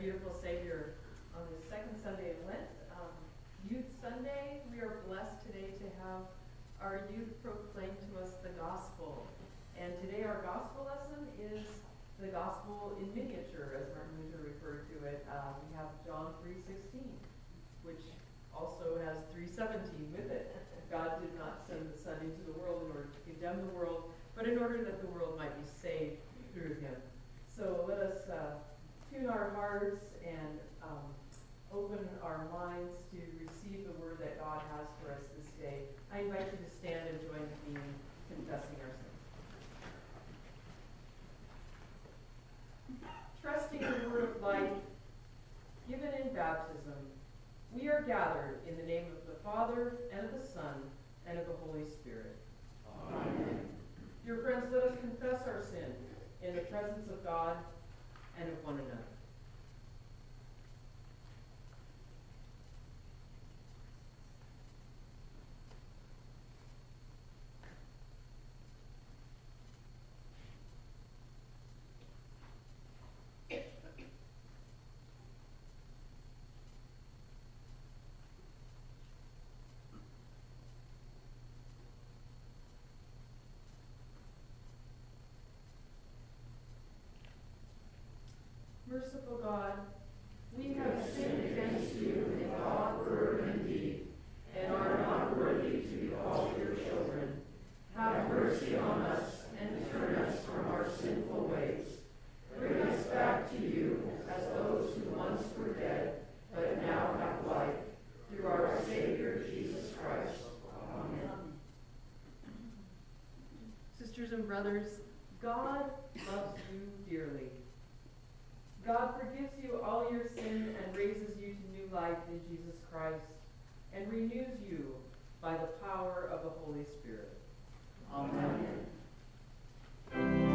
beautiful Savior on this second Sunday of Lent. Um, Youth Sunday, we are blessed today to have our youth proclaim to us the gospel. And today our gospel lesson is the gospel in miniature, as Martin Luther referred to it. Uh, we have John 3.16, which also has 3.17 with it. God did not send the Son into the world in order to condemn the world, but in order that the world might be saved through him. So let us uh, tune our hearts and um, open our minds to receive the word that God has for us this day. I invite you to stand and join me in confessing our sins. Trusting the word of life given in baptism, we are gathered in the name of the Father, and of the Son, and of the Holy Spirit. Amen. Dear friends, let us confess our sin in the presence of God and of one another. Merciful God, we have sinned against you in thought, word, and deed, and are not worthy to be called your children. Have mercy on us and turn us from our sinful ways. Bring us back to you as those who once were dead, but now have life, through our Savior Jesus Christ. Amen. Brothers, God loves you dearly. God forgives you all your sin and raises you to new life in Jesus Christ and renews you by the power of the Holy Spirit. Amen. Amen.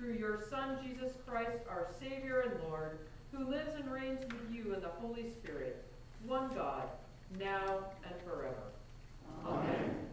Through your Son, Jesus Christ, our Savior and Lord, who lives and reigns with you in the Holy Spirit, one God, now and forever. Amen.